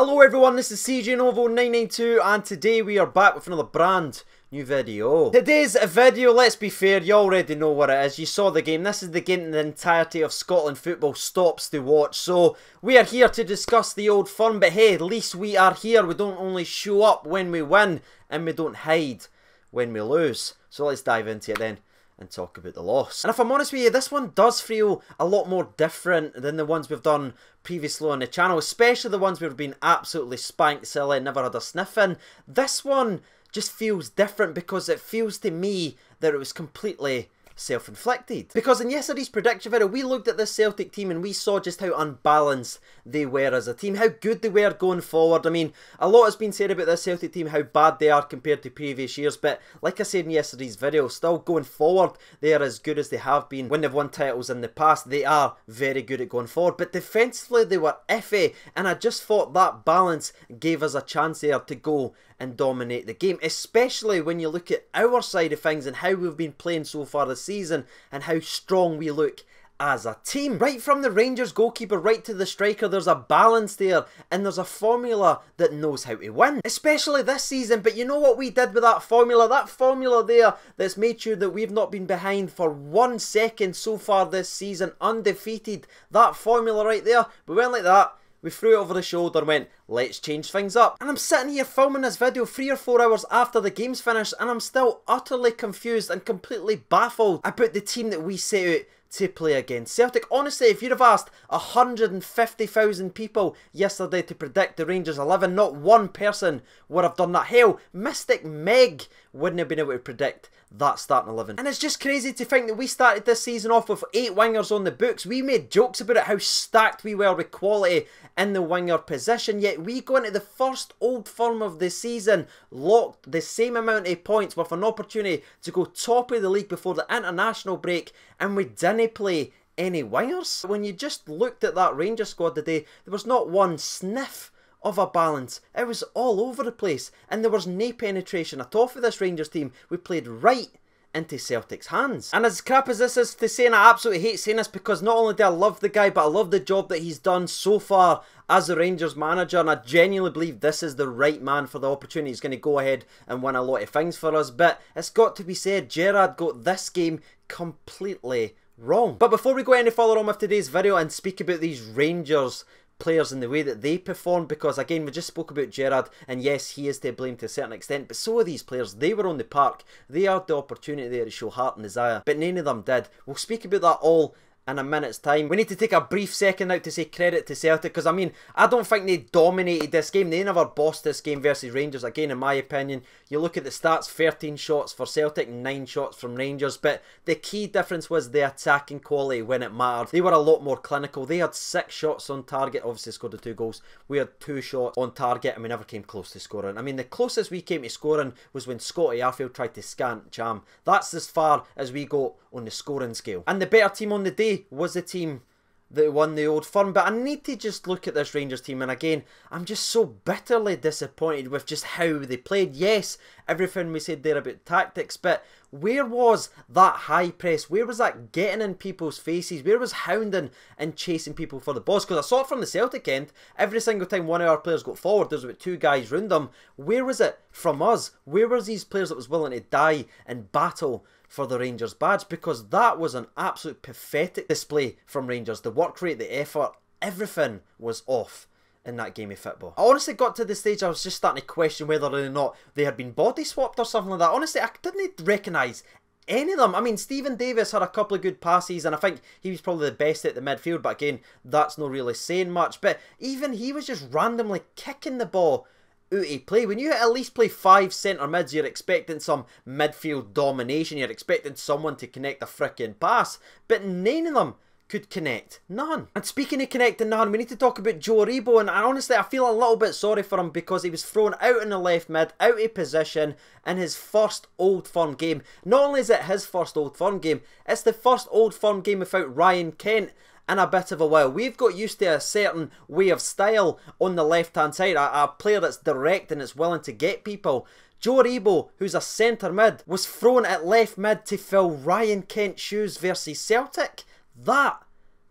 Hello everyone, this is CJ Novo 992 and today we are back with another brand new video. Today's video, let's be fair, you already know what it is. You saw the game. This is the game the entirety of Scotland football stops to watch. So we are here to discuss the old firm, but hey, at least we are here. We don't only show up when we win and we don't hide when we lose. So let's dive into it then and talk about the loss. And if I'm honest with you, this one does feel a lot more different than the ones we've done previously on the channel, especially the ones we've been absolutely spanked silly, never had a sniff in. This one just feels different because it feels to me that it was completely self-inflicted. Because in yesterday's prediction video, we looked at this Celtic team and we saw just how unbalanced they were as a team, how good they were going forward. I mean, a lot has been said about this Celtic team, how bad they are compared to previous years, but like I said in yesterday's video, still going forward, they are as good as they have been when they've won titles in the past. They are very good at going forward, but defensively they were iffy, and I just thought that balance gave us a chance there to go and dominate the game, especially when you look at our side of things and how we've been playing so far this season and how strong we look as a team. Right from the Rangers goalkeeper right to the striker, there's a balance there and there's a formula that knows how to win. Especially this season, but you know what we did with that formula? That formula there that's made sure that we've not been behind for one second so far this season, undefeated. That formula right there, we went like that, we threw it over the shoulder and went, let's change things up. And I'm sitting here filming this video three or four hours after the game's finished and I'm still utterly confused and completely baffled about the team that we set out to play against Celtic. Honestly, if you'd have asked 150,000 people yesterday to predict the Rangers 11, not one person would have done that. Hell, Mystic Meg wouldn't have been able to predict that starting 11. And it's just crazy to think that we started this season off with eight wingers on the books. We made jokes about it, how stacked we were with quality in the winger position, yet we go into the first old firm of the season, locked the same amount of points with an opportunity to go top of the league before the international break, and we didn't play any wingers. When you just looked at that Rangers squad today, there was not one sniff of a balance. It was all over the place, and there was no penetration at all for this Rangers team. We played right into Celtic's hands. And as crap as this is to say, and I absolutely hate saying this because not only do I love the guy, but I love the job that he's done so far as the Rangers manager, and I genuinely believe this is the right man for the opportunity. He's going to go ahead and win a lot of things for us, but it's got to be said, Gerrard got this game completely wrong. But before we go any further on with today's video and speak about these Rangers players in the way that they perform because again we just spoke about Gerrard and yes he is to blame to a certain extent but so are these players. They were on the park. They had the opportunity there to show heart and desire but none of them did. We'll speak about that all in a minute's time. We need to take a brief second out to say credit to Celtic because I mean I don't think they dominated this game. They never bossed this game versus Rangers again in my opinion. You look at the stats 13 shots for Celtic 9 shots from Rangers but the key difference was the attacking quality when it mattered. They were a lot more clinical. They had 6 shots on target obviously scored the 2 goals. We had 2 shots on target and we never came close to scoring. I mean the closest we came to scoring was when Scotty Arfield tried to scant jam. That's as far as we go on the scoring scale. And the better team on the day was the team that won the old firm. But I need to just look at this Rangers team, and again, I'm just so bitterly disappointed with just how they played. Yes, everything we said there about tactics, but where was that high press? Where was that getting in people's faces? Where was hounding and chasing people for the balls? Because I saw it from the Celtic end. Every single time one of our players got forward, there's about two guys round them. Where was it from us? Where was these players that was willing to die and battle for the Rangers badge because that was an absolute pathetic display from Rangers. The work rate, the effort, everything was off in that game of football. I honestly got to the stage I was just starting to question whether or not they had been body swapped or something like that. Honestly, I didn't recognise any of them. I mean, Steven Davis had a couple of good passes, and I think he was probably the best at the midfield, but again, that's not really saying much. But even he was just randomly kicking the ball out play. When you at least play five centre mids, you're expecting some midfield domination. You're expecting someone to connect a fricking pass. But none of them could connect. None. And speaking of connecting none, we need to talk about Joe Aribo. And honestly, I feel a little bit sorry for him because he was thrown out in the left mid, out of position in his first Old Firm game. Not only is it his first Old Firm game, it's the first Old Firm game without Ryan Kent in a bit of a while. We've got used to a certain way of style on the left hand side, a, a player that's direct and is willing to get people. Joe Aribo, who's a centre mid, was thrown at left mid to fill Ryan Kent's shoes versus Celtic. That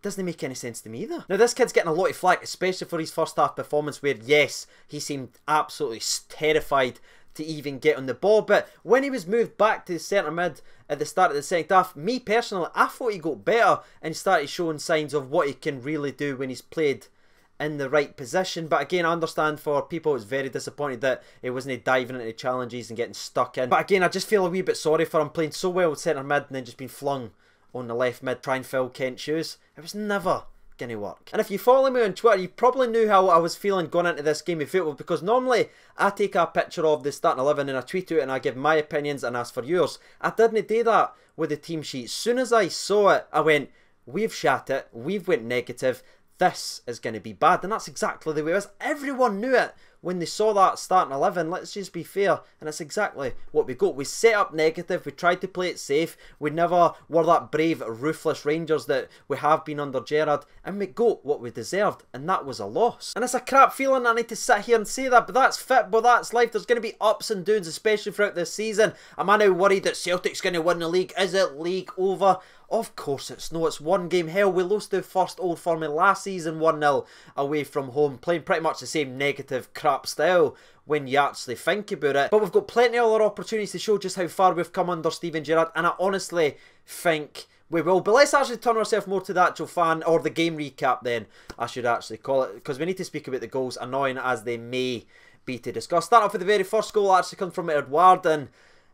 doesn't make any sense to me either. Now, this kid's getting a lot of flack, especially for his first half performance, where, yes, he seemed absolutely terrified to even get on the ball. But when he was moved back to the centre mid at the start of the second half, me personally, I thought he got better and started showing signs of what he can really do when he's played in the right position. But again, I understand for people it's very disappointed that he wasn't diving into challenges and getting stuck in. But again, I just feel a wee bit sorry for him playing so well with centre mid and then just being flung on the left mid, try and fill Kent's shoes. It was never going to work. And if you follow me on Twitter, you probably knew how I was feeling going into this game of football because normally I take a picture of the starting 11 and I tweet it and I give my opinions and ask for yours. I didn't do that with the team sheet. Soon as I saw it, I went, we've shat it, we've went negative, this is going to be bad. And that's exactly the way it was. Everyone knew it when they saw that starting 11, let's just be fair, and it's exactly what we got. We set up negative, we tried to play it safe, we never were that brave, ruthless Rangers that we have been under Gerrard, and we got what we deserved, and that was a loss. And it's a crap feeling, I need to sit here and say that, but that's football, that's life. There's going to be ups and downs, especially throughout this season. Am I now worried that Celtic's going to win the league? Is it league over? Of course it's no, it's one game. Hell, we lost the first Old Firm last season 1-0 away from home, playing pretty much the same negative crap style when you actually think about it. But we've got plenty of other opportunities to show just how far we've come under Steven Gerrard, and I honestly think we will. But let's actually turn ourselves more to the actual fan, or the game recap then, I should actually call it, because we need to speak about the goals, annoying as they may be to discuss. Start off with the very first goal actually comes from Edouard, and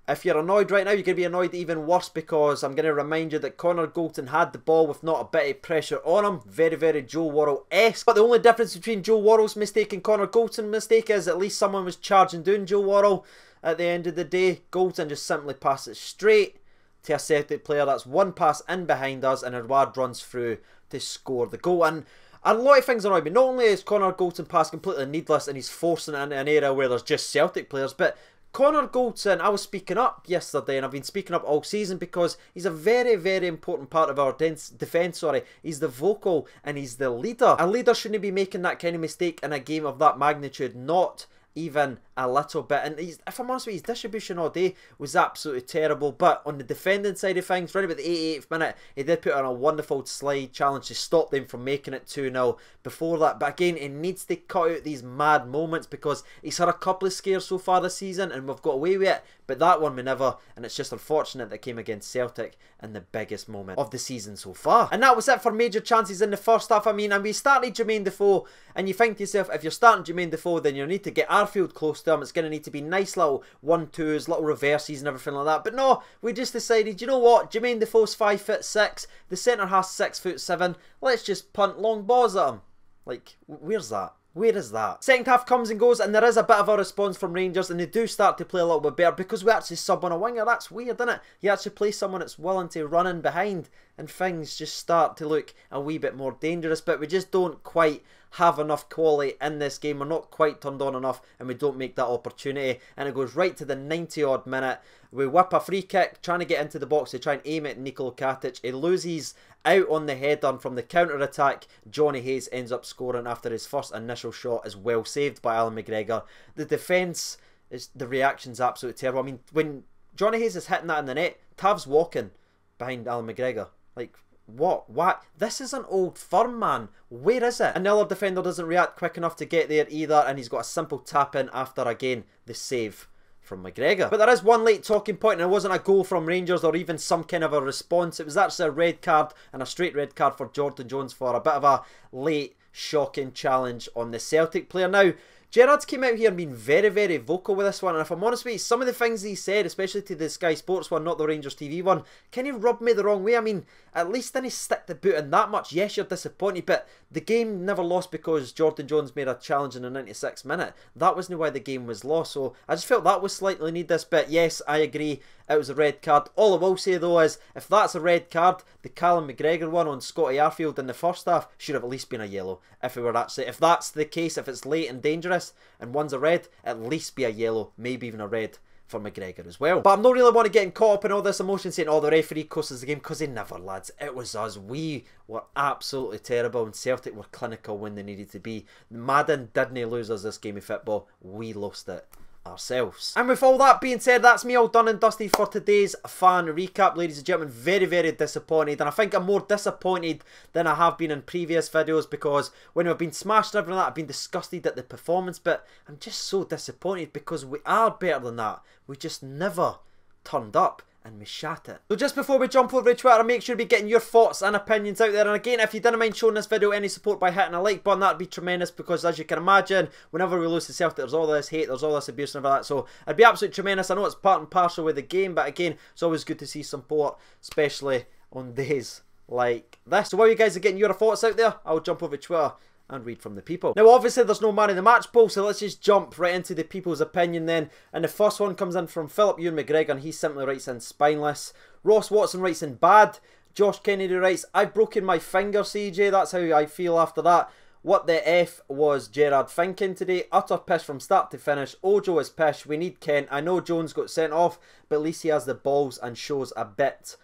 if you're annoyed right now, you're going to be annoyed even worse because I'm going to remind you that Connor Goldson had the ball with not a bit of pressure on him. Very, very Joe Worrall-esque. But the only difference between Joe Worrall's mistake and Connor Goldson's mistake is at least someone was charging down Joe Worrall at the end of the day. Goldson just simply passes straight to a Celtic player. That's one pass in behind us and Edouard runs through to score the goal. And a lot of things annoy me. Not only is Connor Goldson pass completely needless and he's forcing it into an area where there's just Celtic players, but Connor Goldson, I was speaking up yesterday and I've been speaking up all season because he's a very, very important part of our defence. Sorry, He's the vocal and he's the leader. A leader shouldn't be making that kind of mistake in a game of that magnitude, not even a little bit. And he's, if I'm honest with you, his distribution all day was absolutely terrible. But on the defending side of things, right about the 88th minute, he did put on a wonderful slide challenge to stop them from making it 2 0 before that. But again, he needs to cut out these mad moments because he's had a couple of scares so far this season and we've got away with it. But that one we never, and it's just unfortunate that came against Celtic in the biggest moment of the season so far. And that was it for major chances in the first half. I mean, and we started Jermaine Defoe, and you think to yourself, if you're starting Jermaine Defoe, then you need to get Arfield close to him. It's going to need to be nice little one-twos, little reverses and everything like that. But no, we just decided, you know what, Jermaine Defoe's five foot six, the centre has six foot seven. Let's just punt long balls at him. Like, where's that? Where is that? Second half comes and goes, and there is a bit of a response from Rangers, and they do start to play a little bit better because we actually sub on a winger. That's weird, isn't it? You actually play someone that's willing to run in behind, and things just start to look a wee bit more dangerous. But we just don't quite have enough quality in this game. We're not quite turned on enough, and we don't make that opportunity. And it goes right to the 90 odd minute. We whip a free kick, trying to get into the box to try and aim at Nikola Katic. He loses out on the header from the counter attack. Jonny Hayes ends up scoring after his first initial shot is well saved by Allan McGregor. The defence is the reaction's absolutely terrible. I mean, when Jonny Hayes is hitting that in the net, Tav's walking behind Allan McGregor. Like, what? What? This is an old firm, man. Where is it? Another defender doesn't react quick enough to get there either, and he's got a simple tap in after, again, the save from McGregor. But there is one late talking point, and it wasn't a goal from Rangers or even some kind of a response. It was actually a red card and a straight red card for Jordan Jones for a bit of a late, shocking challenge on the Celtic player. Now, Gerrard's came out here and been very, very vocal with this one, and if I'm honest with you, some of the things he said, especially to the Sky Sports one, not the Rangers TV one, kind of rubbed me the wrong way. I mean, at least didn't stick the boot in that much. Yes, you're disappointed, but the game never lost because Jordan Jones made a challenge in the 96th minute. That wasn't why the game was lost, so I just felt that was slightly need this bit. Yes, I agree, it was a red card. All I will say though is, if that's a red card, the Callum McGregor one on Scotty Arfield in the first half should have at least been a yellow. If it were actually, if that's the case, if it's late and dangerous, and one's a red, at least be a yellow, maybe even a red for McGregor as well. But I'm not really want to get caught up in all this emotion saying, oh, the referee costs the game, because he never, lads. It was us. We were absolutely terrible, and Celtic were clinical when they needed to be. Madden didn't lose us this game of football. We lost it ourselves. And with all that being said, that's me all done and dusty for today's fan recap, ladies and gentlemen. Very, very disappointed, and I think I'm more disappointed than I have been in previous videos because when I've been smashed and everything that, I've been disgusted at the performance, but I'm just so disappointed because we are better than that. We just never turned up and we shat it. So just before we jump over to Twitter, make sure to be getting your thoughts and opinions out there. And again, if you didn't mind showing this video any support by hitting a like button, that'd be tremendous because as you can imagine, whenever we lose the Celtic, there's all this hate, there's all this abuse and all that. So it'd be absolutely tremendous. I know it's part and parcel with the game, but again, it's always good to see support, especially on days like this. So while you guys are getting your thoughts out there, I'll jump over to Twitter and read from the people. Now, obviously, there's no man in the match poll, so let's just jump right into the people's opinion then. And the first one comes in from Philip Ewan McGregor, and he simply writes in spineless. Ross Watson writes in bad. Josh Kennedy writes, I've broken my finger, CJ. That's how I feel after that. What the F was Gerrard thinking today? Utter piss from start to finish. Ojo is pish. We need Kent. I know Jones got sent off, but at least he has the balls and shows a bit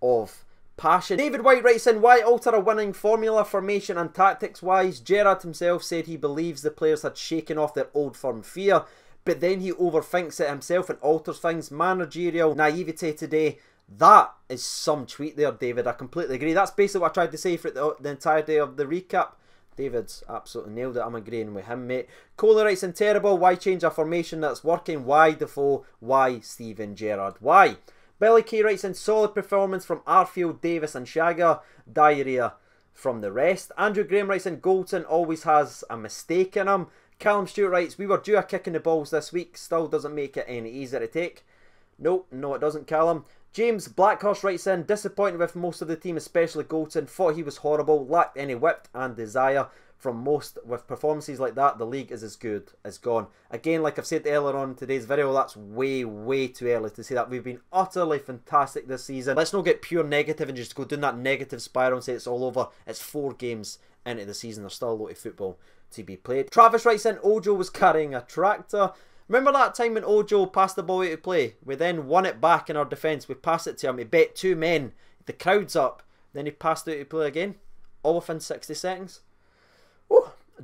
of passion. David White writes in, why alter a winning formula, formation and tactics wise? Gerrard himself said he believes the players had shaken off their old firm fear, but then he overthinks it himself and alters things. Managerial naivety today. That is some tweet there, David. I completely agree. That's basically what I tried to say for the, the entirety of the recap. David's absolutely nailed it. I'm agreeing with him, mate. Kohler writes in terrible. Why change a formation that's working? Why Defoe? Why Steven Gerrard? Why? Billy Kay writes in solid performance from Arfield, Davis and Shagger. Diarrhea from the rest. Andrew Graham writes in Goldson always has a mistake in him. Callum Stewart writes, we were due a kick in the balls this week. Still doesn't make it any easier to take. Nope, no it doesn't, Callum. James Blackhurst writes in, disappointed with most of the team, especially Goldson. Thought he was horrible, lacked any whip and desire from most with performances like that, the league is as good as gone. Again, like I've said earlier on in today's video, that's way, way too early to say that. We've been utterly fantastic this season. Let's not get pure negative and just go down that negative spiral and say it's all over. It's four games into the season. There's still a lot of football to be played. Travis writes in, Ojo was carrying a tractor. Remember that time when Ojo passed the ball out to play? We then won it back in our defence. We passed it to him. He bet two men. The crowd's up. Then he passed out to play again. All within 60 seconds.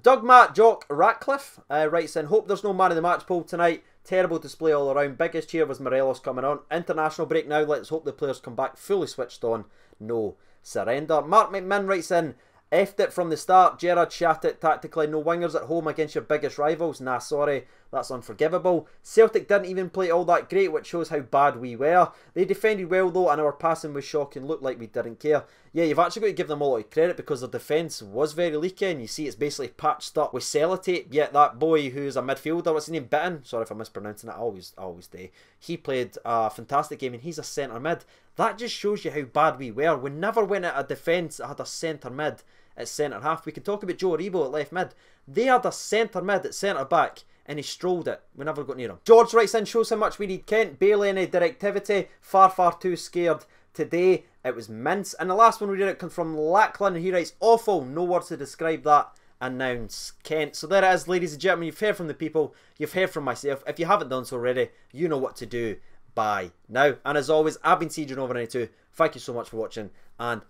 Doug Matt Jock Ratcliffe uh, writes in, Hope there's no man in the match poll tonight. Terrible display all around. Biggest cheer was Morelos coming on. International break now. Let's hope the players come back fully switched on. No surrender. Mark McMinn writes in, Effed it from the start. Gerrard shat it tactically. No wingers at home against your biggest rivals. Nah, sorry. That's unforgivable. Celtic didn't even play all that great, which shows how bad we were. They defended well, though, and our passing was shocking. Looked like we didn't care. Yeah, you've actually got to give them a lot of credit because their defence was very leaky, and you see it's basically patched up with sellotape. Yet that boy who's a midfielder, what's his name? Bitton? Sorry if I'm mispronouncing it. I always, I always do. He played a fantastic game, and he's a centre mid. That just shows you how bad we were. We never went at a defence that had a centre mid at centre half. We can talk about Joe Aribo at left mid. They had a centre mid at centre back and he strolled it. We never got near him. George writes in, shows how much we need Kent. Barely any directivity. Far, far too scared. Today it was mince. And the last one we did it comes from Lachlan. He writes, awful. No words to describe that. Announce Kent. So there it is, ladies and gentlemen. You've heard from the people. You've heard from myself. If you haven't done so already, you know what to do. Bye now. And as always, I've been CJ Novo 992. Thank you so much for watching and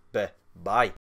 bye.